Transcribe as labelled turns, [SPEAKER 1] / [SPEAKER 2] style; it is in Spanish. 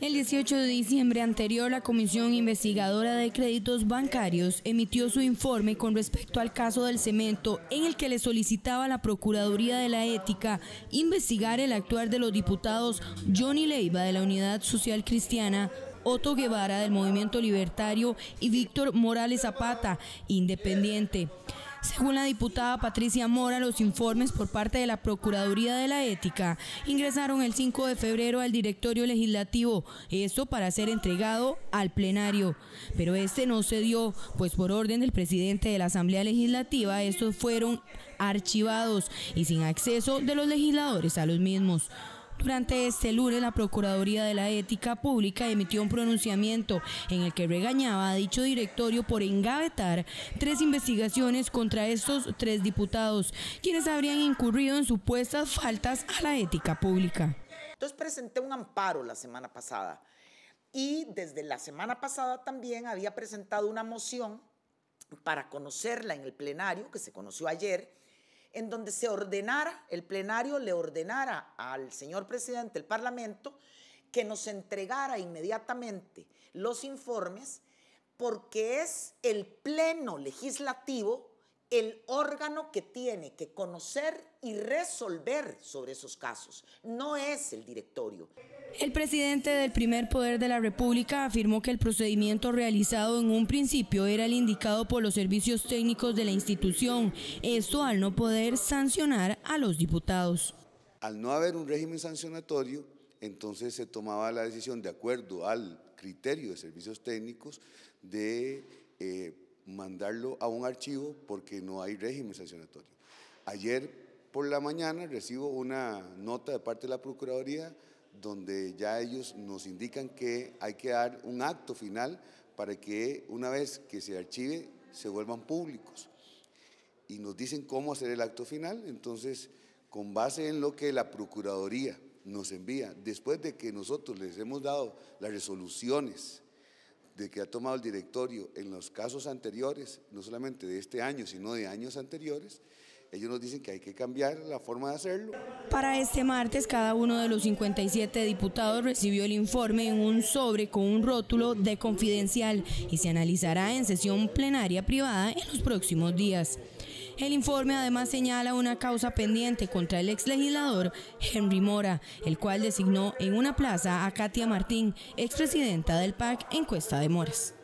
[SPEAKER 1] El 18 de diciembre anterior, la Comisión Investigadora de Créditos Bancarios emitió su informe con respecto al caso del cemento, en el que le solicitaba a la Procuraduría de la Ética investigar el actuar de los diputados Johnny Leiva de la Unidad Social Cristiana, Otto Guevara del Movimiento Libertario y Víctor Morales Zapata, independiente. Según la diputada Patricia Mora, los informes por parte de la Procuraduría de la Ética ingresaron el 5 de febrero al directorio legislativo, esto para ser entregado al plenario. Pero este no se dio, pues por orden del presidente de la Asamblea Legislativa estos fueron archivados y sin acceso de los legisladores a los mismos. Durante este lunes, la Procuraduría de la Ética Pública emitió un pronunciamiento en el que regañaba a dicho directorio por engavetar tres investigaciones contra estos tres diputados, quienes habrían incurrido en supuestas faltas a la ética pública.
[SPEAKER 2] Entonces presenté un amparo la semana pasada y desde la semana pasada también había presentado una moción para conocerla en el plenario, que se conoció ayer, en donde se ordenara, el plenario le ordenara al señor presidente del Parlamento que nos entregara inmediatamente los informes porque es el pleno legislativo el órgano que tiene que conocer y resolver sobre esos casos, no es el directorio.
[SPEAKER 1] El presidente del primer poder de la República afirmó que el procedimiento realizado en un principio era el indicado por los servicios técnicos de la institución, esto al no poder sancionar a los diputados.
[SPEAKER 3] Al no haber un régimen sancionatorio, entonces se tomaba la decisión de acuerdo al criterio de servicios técnicos de... Eh, mandarlo a un archivo porque no hay régimen sancionatorio. Ayer por la mañana recibo una nota de parte de la Procuraduría donde ya ellos nos indican que hay que dar un acto final para que una vez que se archive se vuelvan públicos. Y nos dicen cómo hacer el acto final, entonces con base en lo que la Procuraduría nos envía, después de que nosotros les hemos dado las resoluciones de que ha tomado el directorio en los casos anteriores, no solamente de este año, sino de años anteriores, ellos nos dicen que hay que cambiar la forma de hacerlo.
[SPEAKER 1] Para este martes, cada uno de los 57 diputados recibió el informe en un sobre con un rótulo de confidencial y se analizará en sesión plenaria privada en los próximos días. El informe además señala una causa pendiente contra el ex legislador Henry Mora, el cual designó en una plaza a Katia Martín, expresidenta del PAC en Cuesta de Moras.